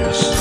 Delicious.